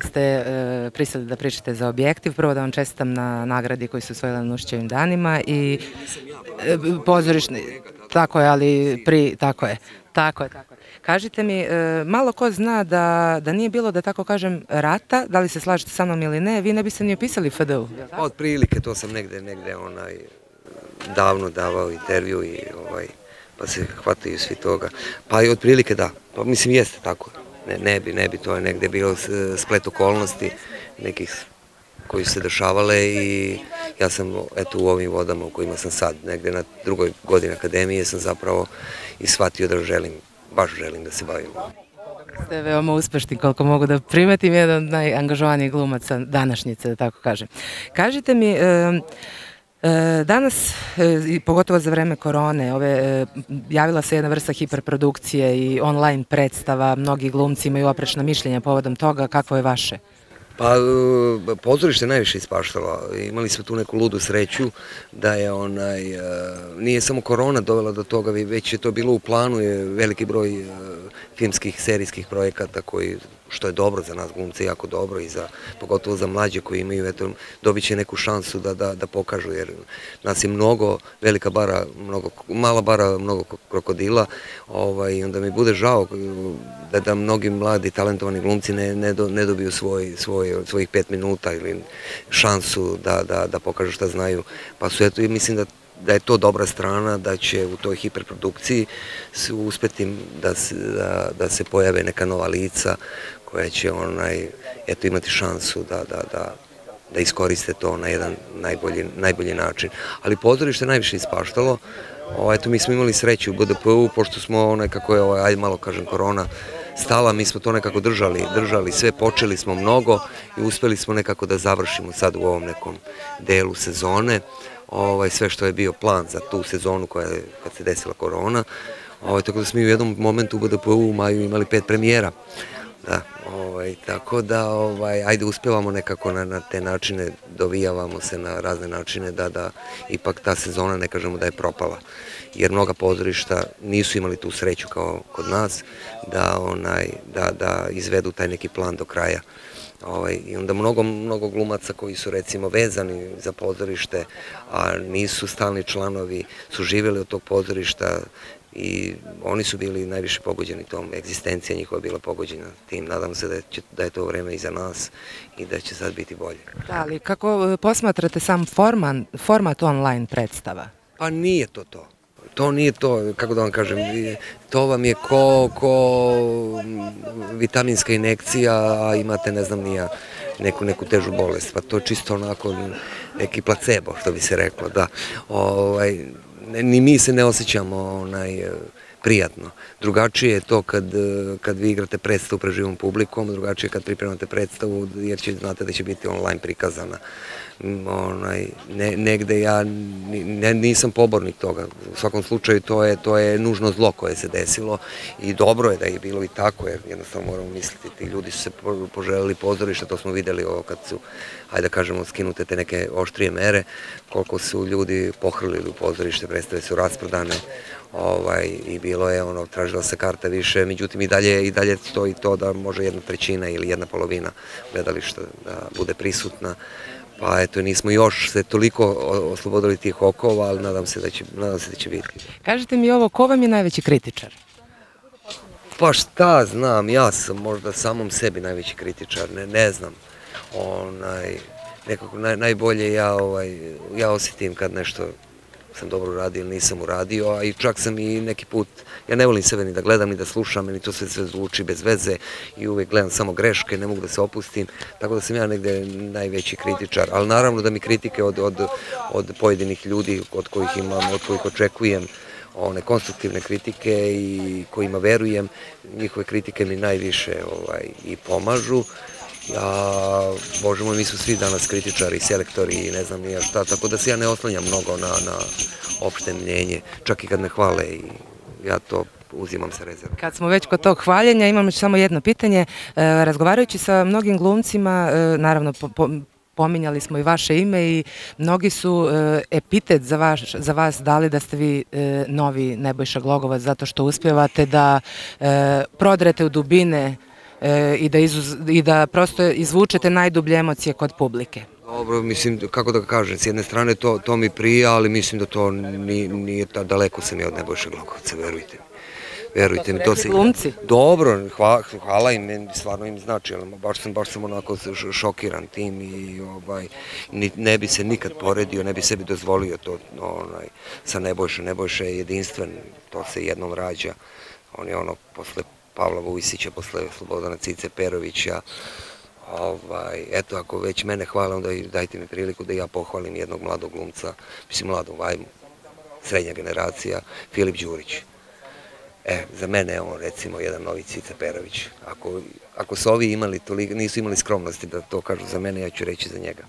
što ste e, pristali da pričate za objektiv. Prvo da vam čestitam na nagradi koji su osvojili na Nušćevim danima i e, pozorišni, tako je, ali pri, tako je, tako je, tako je. Kažite mi, e, malo ko zna da, da nije bilo, da tako kažem, rata, da li se slažete sa mnom ili ne, vi ne biste ni opisali FDU. Pa od prilike, to sam negde, negde onaj, davno davao intervju i ovaj, pa se hvataju svi toga. Pa i od prilike da, pa mislim jeste tako. Ne, ne bi, ne bi, to je negde bio splet okolnosti nekih koji su se dešavale i ja sam eto u ovim vodama u kojima sam sad, negde na drugoj godini akademije sam zapravo i shvatio da želim, baš želim da se bavim. Ste veoma uspešni, koliko mogu da primetim, jedan od najangažovanijih glumaca današnjice, da tako kažem. Kažite mi, e, Danas, e, pogotovo za vreme korone, ove, e, javila se jedna vrsta hiperprodukcije i online predstava, mnogi glumci imaju oprečna mišljenja povodom toga, kako je vaše? Pa, e, pozorište najviše ispaštalo. Imali smo tu neku ludu sreću da je onaj, nije samo korona dovela do toga, već je to bilo u planu, je veliki broj filmskih, serijskih projekata koji što je dobro za nas glumce, jako dobro i za, pogotovo za mlađe koji imaju, eto, dobit će neku šansu da, da, da pokažu, jer nas je mnogo, velika bara, mnogo, mala bara, mnogo krokodila, ovaj, onda mi bude žao da, da mnogi mladi, talentovani glumci ne, ne, do, ne dobiju svoj, svoj, svojih pet minuta ili šansu da, da, da pokažu šta znaju, pa su, eto, mislim da da je to dobra strana, da će u toj hiperprodukciji se uspeti da se, da, da se pojave neka nova lica koja će onaj, eto, imati šansu da, da, da, da iskoriste to na jedan najbolji, najbolji način. Ali pozorište najviše ispaštalo. Eto, mi smo imali sreću u BDP-u, pošto smo, onaj, kako je, ovaj, ajde malo kažem, korona stala, mi smo to nekako držali, držali sve, počeli smo mnogo i uspeli smo nekako da završimo sad u ovom nekom delu sezone ovaj, sve što je bio plan za tu sezonu koja je, kad se desila korona. Ovaj, tako da smo u jednom momentu u BDP-u u maju imali pet premijera. Da, ovaj, tako da ovaj, ajde uspevamo nekako na, na te načine, dovijavamo se na razne načine da, da ipak ta sezona ne kažemo da je propala. Jer mnoga pozorišta nisu imali tu sreću kao kod nas da, onaj, da, da izvedu taj neki plan do kraja. Ovaj, I onda mnogo, mnogo glumaca koji su recimo vezani za pozorište, a nisu stalni članovi, su živjeli od tog pozorišta i oni su bili najviše pogođeni tom, egzistencija njihova bila pogođena tim. Nadam se da, će, da je to vreme iza nas i da će sad biti bolje. Da, ali kako e, posmatrate sam forman, format online predstava? Pa nije to to to nije to, kako da vam kažem, to vam je ko, ko vitaminska inekcija, a imate, ne znam, nija neku, neku težu bolest, pa to je čisto onako neki placebo, što bi se reklo, da. Ovaj, ni mi se ne osjećamo onaj, prijatno. Drugačije je to kad, kad vi igrate predstavu pre živom publikom, drugačije je kad pripremate predstavu, jer će, znate da će biti online prikazana onaj, ne, negde ja ne, nisam pobornik toga. U svakom slučaju to je, to je nužno zlo koje se desilo i dobro je da je bilo i tako, jer jednostavno moramo misliti, ti ljudi su se poželili pozorišta, to smo videli ovo kad su, hajde da kažemo, skinute te neke oštrije mere, koliko su ljudi pohrlili u pozorište, predstave su rasprodane, ovaj, i bilo je ono, tražila se karta više, međutim i dalje, i dalje stoji to da može jedna trećina ili jedna polovina gledališta da bude prisutna, Pa eto, nismo još se toliko oslobodili tih okova, ali nadam se da će, nadam se da će biti. Kažite mi ovo, ko vam je najveći kritičar? Pa šta znam, ja sam možda samom sebi najveći kritičar, ne, ne znam. Onaj, nekako naj, najbolje ja, ovaj, ja osjetim kad nešto sam dobro uradio ili nisam uradio, a i čak sam i neki put, ja ne volim sebe ni da gledam ni da slušam, meni to sve sve zvuči bez veze i uvek gledam samo greške, ne mogu da se opustim, tako da sam ja negde najveći kritičar, ali naravno da mi kritike od, od, od pojedinih ljudi od kojih imam, od kojih očekujem one konstruktivne kritike i kojima verujem, njihove kritike mi najviše ovaj, i pomažu Ja, bože moj, mi smo svi danas kritičari, selektori i ne znam nija šta, tako da se ja ne oslanjam mnogo na, na opšte mnjenje, čak i kad me hvale i ja to uzimam sa rezervom. Kad smo već kod tog hvaljenja, imam samo jedno pitanje. E, razgovarajući sa mnogim glumcima, e, naravno, po, po, pominjali smo i vaše ime i mnogi su e, epitet za, vaš, za vas dali da ste vi e, novi Nebojša Glogovac zato što uspjevate da e, prodrete u dubine i, da izuz, i da prosto izvučete najdublje emocije kod publike. Dobro, mislim, kako da kažem, s jedne strane to, to mi prija, ali mislim da to nije, nije ta, daleko se mi od Nebojša Glogovca, verujte mi. Verujte mi, to se... glumci? Dobro, hvala, hvala im, stvarno im znači, ali baš sam, baš sam onako šokiran tim i ovaj, ni, ne bi se nikad poredio, ne bi sebi dozvolio to onaj, sa Nebojša. Nebojša je jedinstven, to se jednom rađa. On je ono, posle Pavla Vujsića, posle Slobodana Cice Perovića, Ovaj, eto, ako već mene hvale, onda dajte mi priliku da ja pohvalim jednog mladog glumca, mislim mladog vajmu, srednja generacija, Filip Đurić. E, za mene je on recimo jedan novi Cica Perović. Ako, ako su ovi imali toliko, nisu imali skromnosti da to kažu za mene, ja ću reći za njega.